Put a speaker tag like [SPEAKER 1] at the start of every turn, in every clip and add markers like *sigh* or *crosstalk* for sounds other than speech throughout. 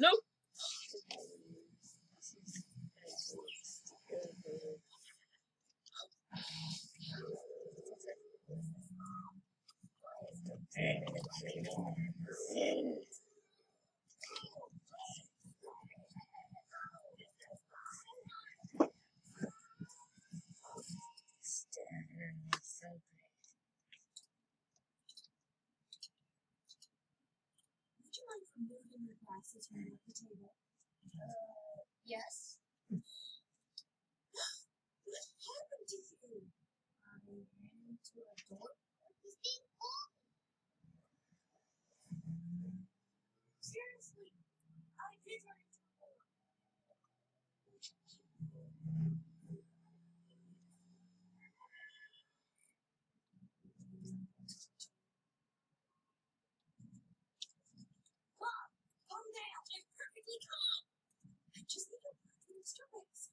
[SPEAKER 1] nope.
[SPEAKER 2] Glasses from the table?
[SPEAKER 3] Uh, yes.
[SPEAKER 2] What happened to you?
[SPEAKER 3] I ran into a door.
[SPEAKER 2] He's being pulled. Seriously, I did run into a door. Calm, calm down. I'm perfectly calm. I just need to work through strikes.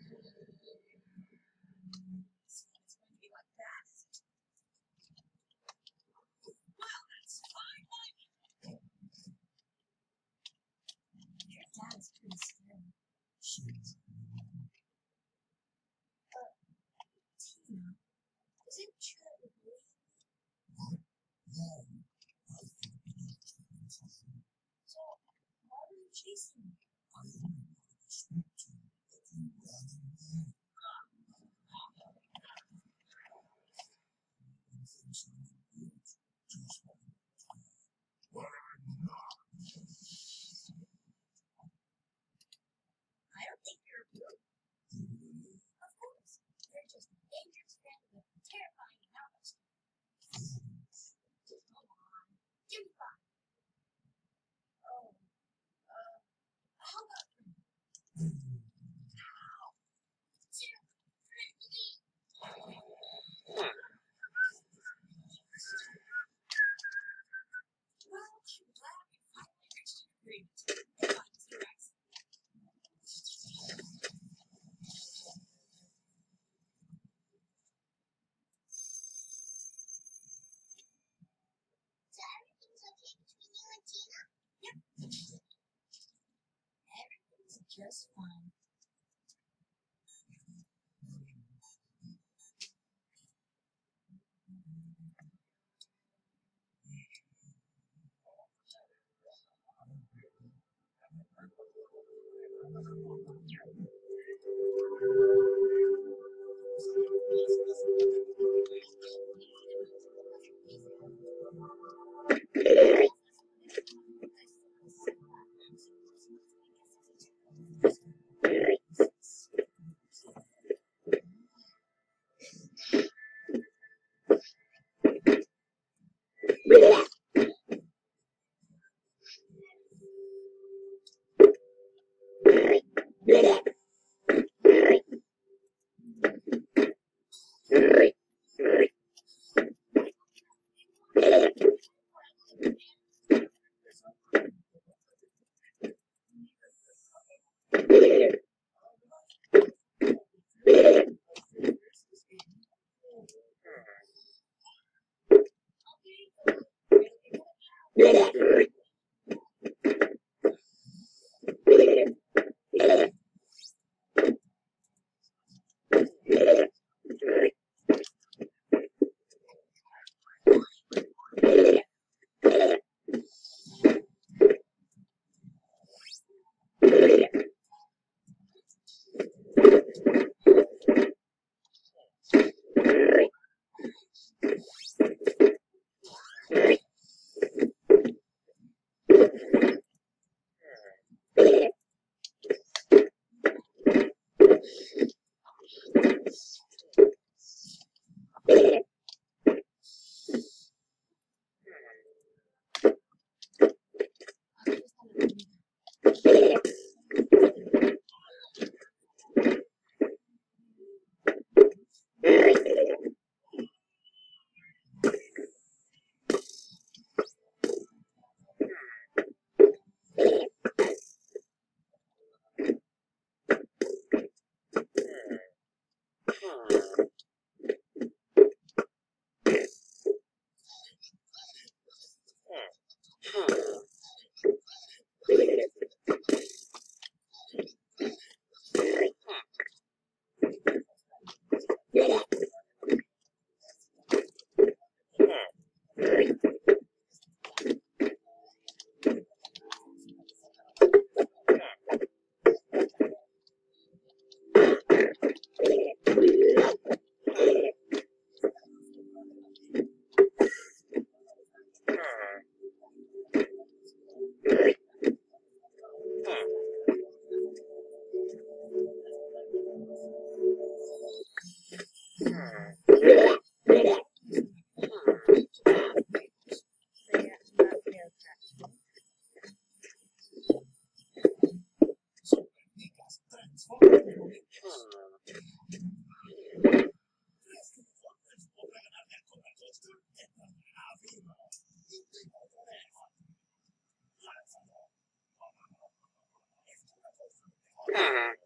[SPEAKER 2] Your
[SPEAKER 3] dad's pretty scary.
[SPEAKER 2] Shoot. Uh, Tina, is believe So, why you chasing me? just
[SPEAKER 3] fine. *laughs* Yeah.
[SPEAKER 1] Hmm.